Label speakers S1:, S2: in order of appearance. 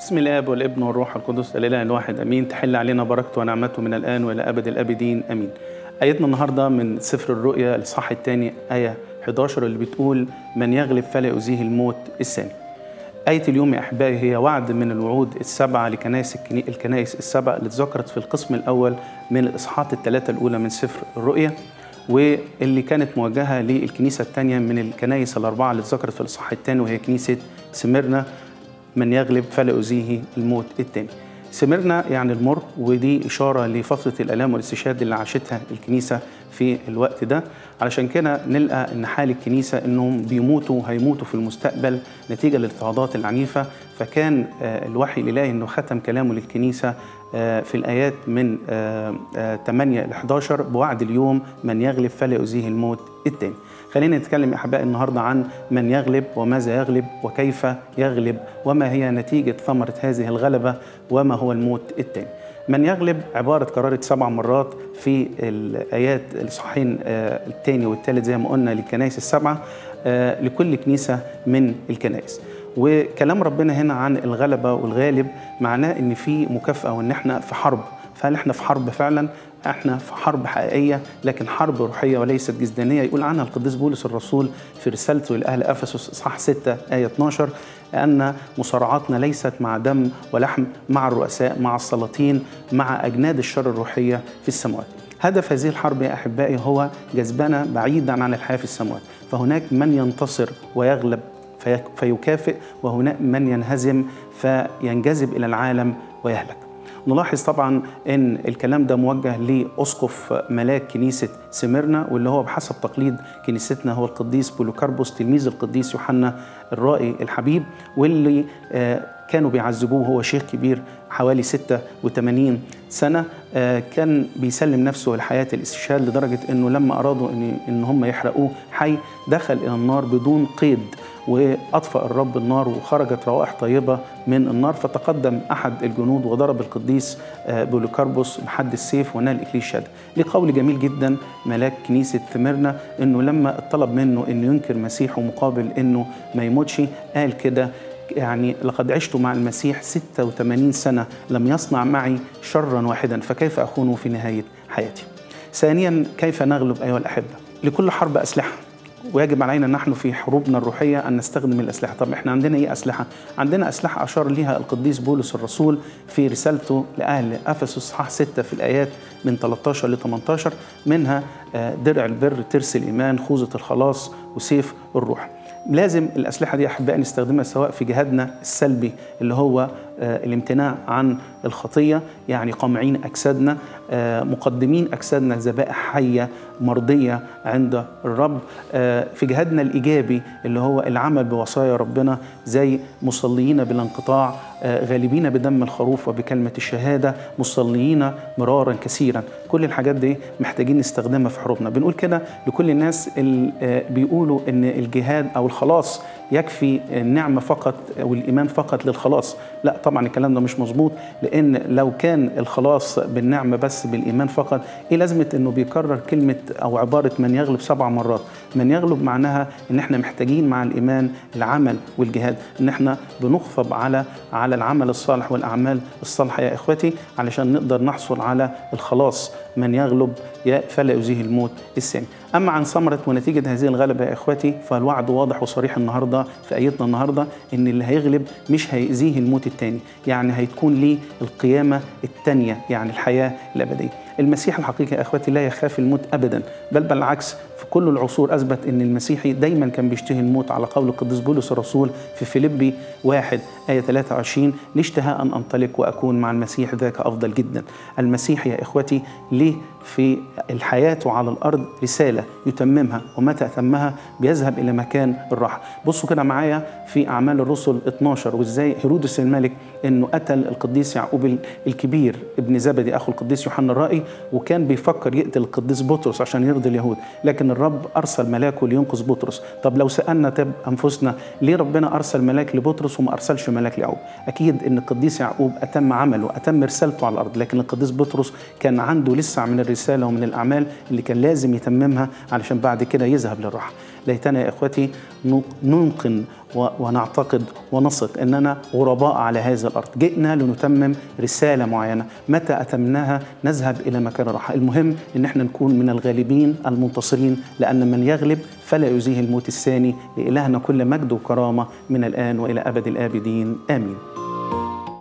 S1: بسم الاب والابن والروح القدس الإله الواحد أمين تحل علينا بركته ونعمته من الآن وإلى أبد الأبدين أمين. ايتنا النهارده من سفر الرؤيا الاصحاح الثاني آية 11 اللي بتقول من يغلب فلا يؤذيه الموت الثاني. آية اليوم يا أحبائي هي وعد من الوعود السبعة لكنائس. الكنائس السبع اللي اتذكرت في القسم الأول من الإصحاحات الثلاثة الأولى من سفر الرؤيا واللي كانت موجهة للكنيسة الثانية من الكنائس الأربعة اللي اتذكرت في الإصحاح الثاني وهي كنيسة سمرنا من يغلب فلا يؤذيه الموت الثاني. سمرنا يعني المر ودي إشارة لفترة الآلام والاستشهاد اللي عاشتها الكنيسة في الوقت ده علشان كده نلقى إن حال الكنيسة إنهم بيموتوا هيموتوا في المستقبل نتيجة للاضطهادات العنيفة فكان الوحي الإلهي إنه ختم كلامه للكنيسة في الآيات من 8 ل 11 بوعد اليوم من يغلب فلا يؤذيه الموت الثاني. خلينا نتكلم يا أحبائي النهارده عن من يغلب وماذا يغلب وكيف يغلب وما هي نتيجة ثمرة هذه الغلبة وما هو الموت الثاني. من يغلب عبارة كررت سبع مرات في الآيات الصحيحين الثاني والثالث زي ما قلنا للكنائس السبعة لكل كنيسة من الكنائس وكلام ربنا هنا عن الغلبة والغالب معناه إن في مكافأة وإن إحنا في حرب فهل إحنا في حرب فعلا؟ إحنا في حرب حقيقية لكن حرب روحية وليست جسدانية يقول عنها القديس بولس الرسول في رسالته لأهل إفسس اصحاح 6 آية 12 أن مصارعاتنا ليست مع دم ولحم مع الرؤساء مع السلاطين مع أجناد الشر الروحية في السماوات. هدف هذه الحرب يا أحبائي هو جذبنا بعيدا عن الحياة في السماوات، فهناك من ينتصر ويغلب فيكافئ وهناك من ينهزم فينجذب إلى العالم ويهلك. نلاحظ طبعا إن الكلام ده موجه لأسقف ملاك كنيسة سمرنا واللي هو بحسب تقليد كنيستنا هو القديس بولوكاربوس تلميذ القديس يوحنا الرائي الحبيب واللي كانوا بيعذبوه هو شيخ كبير حوالي 86 سنة كان بيسلم نفسه لحياة الاستشهاد لدرجة أنه لما أرادوا أن, إن هم يحرقوه حي دخل إلى النار بدون قيد. وأطفأ الرب النار وخرجت روائح طيبة من النار. فتقدم أحد الجنود وضرب القديس بوليكاربوس بحد السيف ونال إكليل الشهادة لقول جميل جدا ملاك كنيسة ثمرنا أنه لما طلب منه أنه ينكر مسيحه مقابل أنه ما يموتش قال كده يعني لقد عشت مع المسيح 86 سنة لم يصنع معي شرا واحدا فكيف أخونه في نهاية حياتي؟ ثانيا كيف نغلب أيها الأحبة؟ لكل حرب أسلحة. ويجب علينا نحن في حروبنا الروحية أن نستخدم الأسلحة طب إحنا عندنا إيه أسلحة؟ عندنا أسلحة أشار لها القديس بولس الرسول في رسالته لأهل أفسس صحاح 6 في الآيات من 13 ل 18 منها درع البر ترس الإيمان خوذة الخلاص وسيف الروح لازم الأسلحة دي أحبائي نستخدمها سواء في جهادنا السلبي اللي هو الامتناع عن الخطية يعني قامعين أجسادنا مقدمين أجسادنا ذبائح حية مرضية عند الرب في جهادنا الإيجابي اللي هو العمل بوصايا ربنا زي مصليين انقطاع غالبين بدم الخروف وبكلمة الشهادة مصليين مرارا كثيرا. كل الحاجات دي محتاجين نستخدمها في حروبنا. بنقول كده لكل الناس اللي بيقولوا إن الجهاد أو الخلاص يكفي النعمة فقط أو الإيمان فقط للخلاص. لا طبعا. الكلام ده مش مظبوط لأن لو كان الخلاص بالنعمة بس بالإيمان فقط إيه لازمة أنه بيكرر كلمة أو عبارة من يغلب سبع مرات؟ من يغلب معناها أن إحنا محتاجين مع الإيمان العمل والجهاد أن إحنا بنخفض على على العمل الصالح والأعمال الصالحة. يا إخوتي علشان نقدر نحصل على الخلاص من يغلب فلا يؤذيه الموت الثاني أما عن ثمرة ونتيجة هذه الغلبة يا إخوتي فالوعد واضح وصريح النهاردة في آيتنا النهاردة إن اللي هيغلب مش هيأذيه الموت الثاني يعني هيكون ليه القيامة الثانية يعني الحياة الأبدية. المسيح الحقيقي يا إخواتي لا يخاف الموت ابدا بل بالعكس في كل العصور أثبت إن المسيحي دايما كان بيشتهي الموت على قول القديس بولس الرسول في فيليبي واحد آية 23 لي اشتهاء ان أنطلق وأكون مع المسيح ذاك أفضل جدا المسيح يا اخوتي ليه في الحياة على الأرض رسالة يتممها ومتى أتمها بيذهب إلى مكان الراحة. بصوا كده معايا في أعمال الرسل 12 وإزاي هيرودس الملك إنه قتل القديس يعقوب الكبير ابن زبدي أخو القديس يوحنا الرائي وكان بيفكر يقتل القديس بطرس عشان يرضي اليهود لكن الرب أرسل ملاكه لينقذ بطرس. طب لو سألنا طب أنفسنا ليه ربنا أرسل ملاك لبطرس وما أرسلش ملاك ليعقوب أكيد إن القديس يعقوب أتم عمله أتم رسالته على الأرض لكن القديس بطرس كان عنده لسه من الرسالة ومن الأعمال اللي كان لازم يتممها علشان بعد كده يذهب للراحة. ليتنا يا إخوتي ننقن ونعتقد ونثق أننا غرباء على هذا الأرض. جئنا لنتمم رسالة معينة. متى أتمناها؟ نذهب إلى مكان الراحة المهم أن إحنا نكون من الغالبين المنتصرين لأن من يغلب فلا يزيه الموت الثاني. لإلهنا كل مجد وكرامة من الآن وإلى أبد الآبدين. آمين.